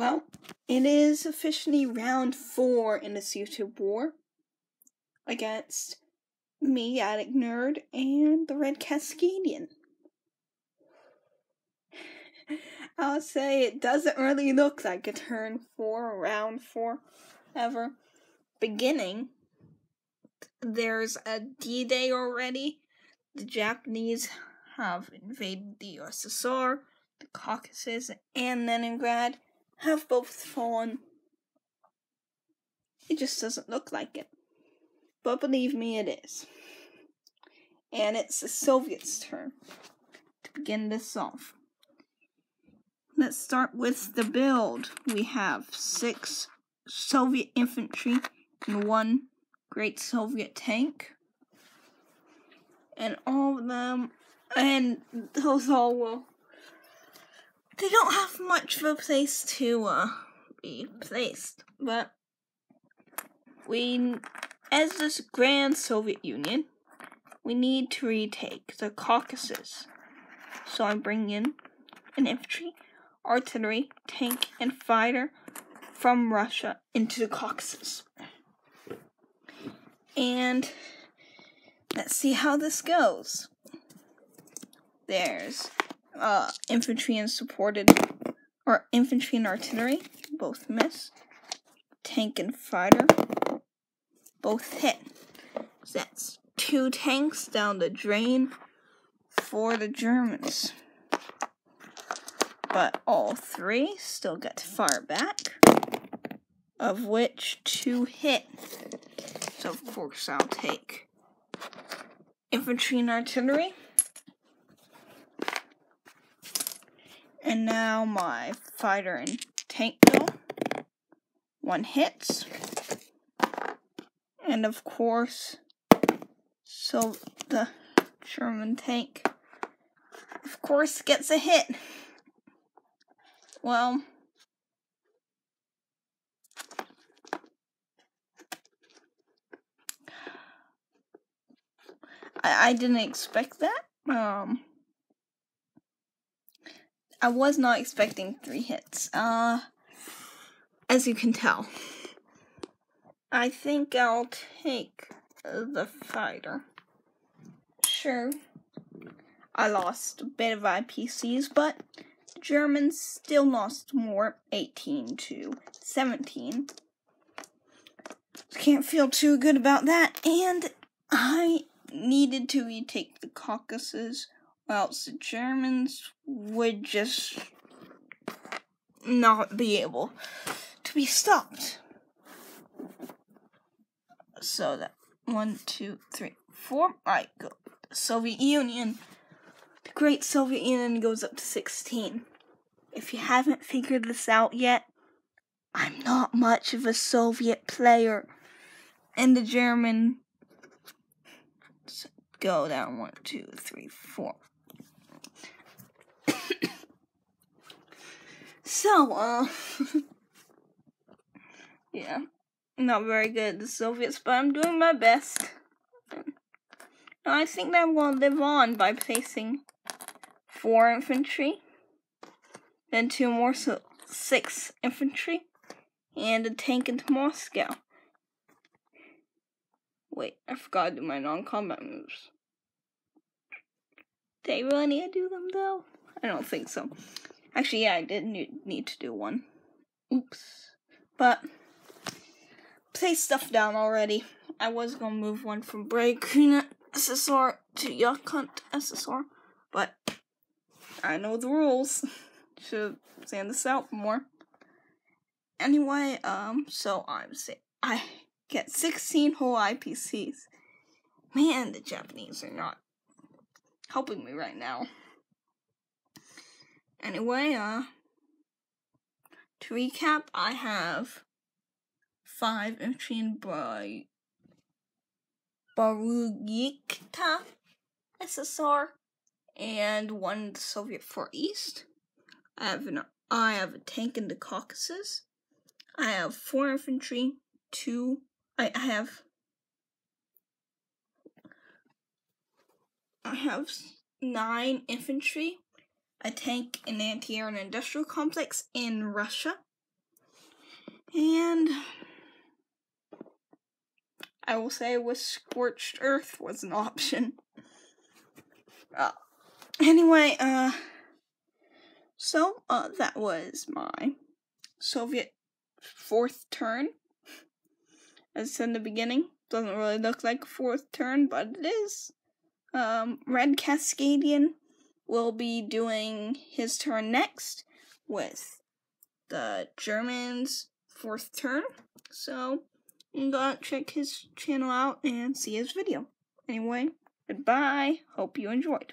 Well, it is officially round four in this YouTube war against me, Attic Nerd, and the Red Cascadian. I'll say it doesn't really look like a turn four, round four, ever. Beginning, there's a D Day already. The Japanese have invaded the USSR, the Caucasus, and Leningrad have both fallen. It just doesn't look like it. But believe me, it is. And it's the Soviets' turn to begin this off. Let's start with the build. We have six Soviet infantry and one great Soviet tank. And all of them, and those all will they don't have much of a place to uh, be placed, but we, as this grand Soviet Union, we need to retake the Caucasus. So I'm bringing in an infantry, artillery, tank, and fighter from Russia into the Caucasus. And let's see how this goes. There's uh, infantry and supported, or infantry and artillery, both miss. Tank and fighter, both hit. So that's two tanks down the drain for the Germans. But all three still get fire back, of which two hit. So, of course, I'll take infantry and artillery. And now my fighter and tank go. One hits. And of course, so the German tank, of course, gets a hit. Well, I, I didn't expect that. Um, I was not expecting three hits. Uh, as you can tell. I think I'll take the fighter. Sure. I lost a bit of IPCs, but the Germans still lost more, 18 to 17. Can't feel too good about that, and I needed to retake the Caucasus else the Germans would just not be able to be stopped. So that one, two, three, four. Alright, go. The Soviet Union. The Great Soviet Union goes up to 16. If you haven't figured this out yet, I'm not much of a Soviet player. And the German go down one, two, three, four. So, uh, yeah, not very good the Soviets, but I'm doing my best. I think that to live on by placing four infantry, then two more, so six infantry, and a tank into Moscow. Wait, I forgot to do my non-combat moves. I really need to do them though? I don't think so. Actually, yeah, I did need to do one. Oops. But, place stuff down already. I was gonna move one from Breaking SSR to Yakut SSR, but I know the rules. Should sand this out more. Anyway, um, so I'm saying I get 16 whole IPCs. Man, the Japanese are not helping me right now. Anyway, uh, to recap, I have five infantry by Buryatia SSR and one Soviet Far East. I have an I have a tank in the Caucasus. I have four infantry, two I have I have nine infantry, a tank, an anti-air and industrial complex in Russia, And I will say with Scorched Earth was an option. Uh, anyway, uh, so, uh, that was my Soviet fourth turn. As I said in the beginning, doesn't really look like a fourth turn, but it is. Um, Red Cascadian will be doing his turn next with the Germans' fourth turn. So, go check his channel out and see his video. Anyway, goodbye. Hope you enjoyed.